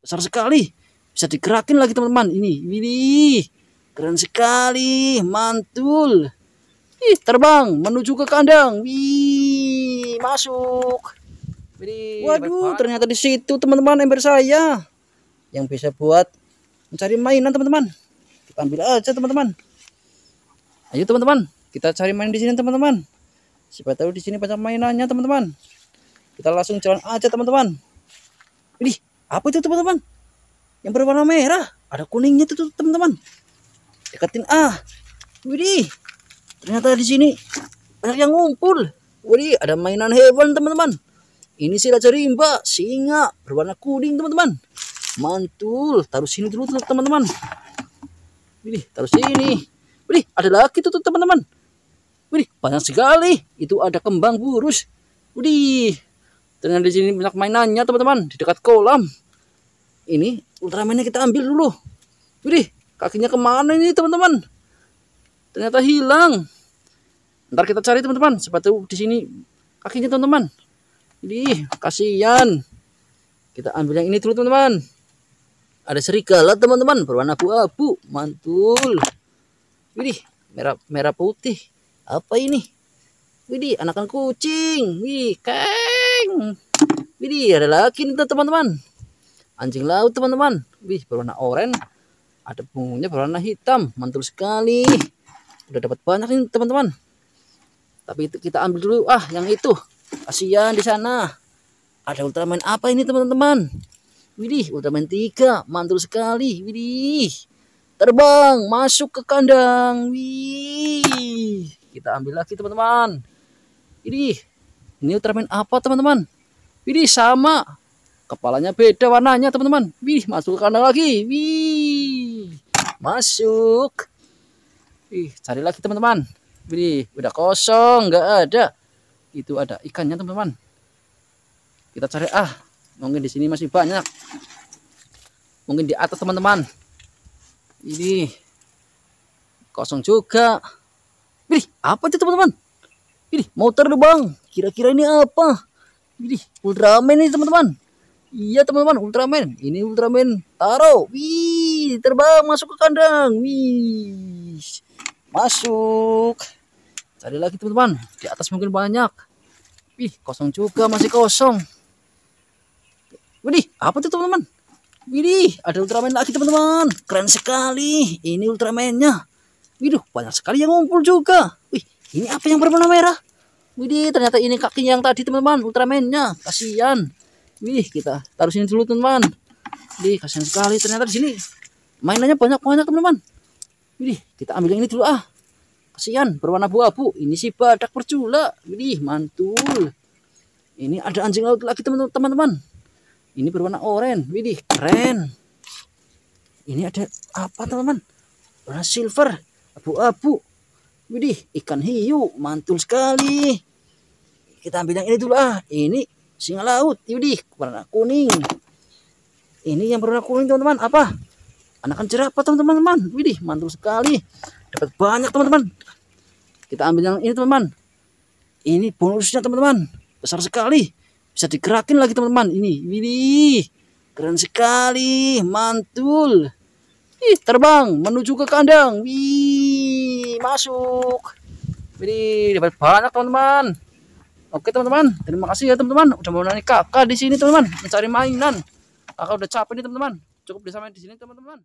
besar sekali. Bisa digerakin lagi teman-teman. Ini ini. Keren sekali. Mantul. Ih terbang menuju ke kandang. Wih masuk. Waduh ternyata di situ teman-teman ember saya. Yang bisa buat mencari mainan teman-teman. Kita ambil aja teman-teman. Ayo teman-teman. Kita cari main di sini teman-teman. Siapa tahu di sini banyak mainannya teman-teman. Kita langsung jalan aja teman-teman apa itu teman-teman? Yang berwarna merah. Ada kuningnya tuh teman-teman. Deketin ah. Widih. Ternyata di sini banyak yang ngumpul. Widih ada mainan hewan teman-teman. Ini sih raja rimba singa berwarna kuning teman-teman. Mantul. Taruh sini dulu teman-teman. Widih taruh sini. Widih ada lagi tuh teman-teman. Widih banyak sekali. Itu ada kembang burus. Widih ternyata di sini banyak mainannya teman-teman di dekat kolam ini Ultramannya kita ambil dulu. Widih, kakinya ke mana ini teman-teman? Ternyata hilang. Ntar kita cari teman-teman. Sepatu di sini kakinya teman-teman. Widih, kasihan. Kita ambil yang ini dulu teman-teman. Ada serigala teman-teman berwarna abu-abu, mantul. Widih, merah merah putih. Apa ini? Widih, anakan kucing. Wih, keng. Widih, ada lagi nih teman-teman. Anjing laut teman-teman. Wih berwarna oranye. Ada punggungnya berwarna hitam. Mantul sekali. Udah dapat banyak nih teman-teman. Tapi itu kita ambil dulu. Ah yang itu. Kasihan di sana. Ada Ultraman apa ini teman-teman? Widih Ultraman 3 mantul sekali. Widih. Terbang. Masuk ke kandang. Wih kita ambil lagi teman-teman. Widih ini Ultraman apa teman-teman? Widih sama. Kepalanya beda warnanya teman-teman. Wih masuk ke kandang lagi. Wih masuk. Wih cari lagi teman-teman. Wih udah kosong nggak ada. Itu ada ikannya teman-teman. Kita cari ah mungkin di sini masih banyak. Mungkin di atas teman-teman. Ini kosong juga. Wih apa itu teman-teman? Ini mau terbang kira-kira ini apa ini Ultraman ini teman-teman Iya teman-teman Ultraman. Ini Ultraman Taro. Wih, terbang masuk ke kandang. Wih. Masuk. Cari lagi teman-teman. Di atas mungkin banyak. Wih, kosong juga masih kosong. Widih, apa tuh teman-teman? Widih, ada Ultraman lagi teman-teman. Keren sekali. Ini Ultramannya. Widuh, banyak sekali yang ngumpul juga. Wih, ini apa yang berwarna merah? Widih, ternyata ini kaki yang tadi teman-teman. Ultramannya. Kasihan. Wih, kita taruh sini dulu teman-teman. Di kasihan sekali ternyata di sini mainannya banyak-banyak teman-teman. Wih, kita ambil yang ini dulu ah. Kasihan berwarna abu-abu. Ini sih badak percula. Wih, mantul. Ini ada anjing laut lagi teman-teman. Ini berwarna oranye. Wih, keren. Ini ada apa teman-teman? Warna silver, abu-abu. Widih, ikan hiu, mantul sekali. Kita ambil yang ini dulu ah. Ini singa laut yudi warna kuning. Ini yang berwarna kuning teman-teman apa? Anakan jerapah teman-teman? Widih mantul sekali. Dapat banyak teman-teman. Kita ambil yang ini teman-teman. Ini bonusnya teman-teman. Besar sekali. Bisa digerakin lagi teman-teman. Ini widih keren sekali. Mantul. Ih terbang menuju ke kandang. Wih masuk. Widih dapat banyak teman-teman Oke teman-teman, terima kasih ya teman-teman udah mau nanya kakak di sini teman-teman mencari mainan. Kakak udah capek nih teman-teman. Cukup sampai di sini teman-teman.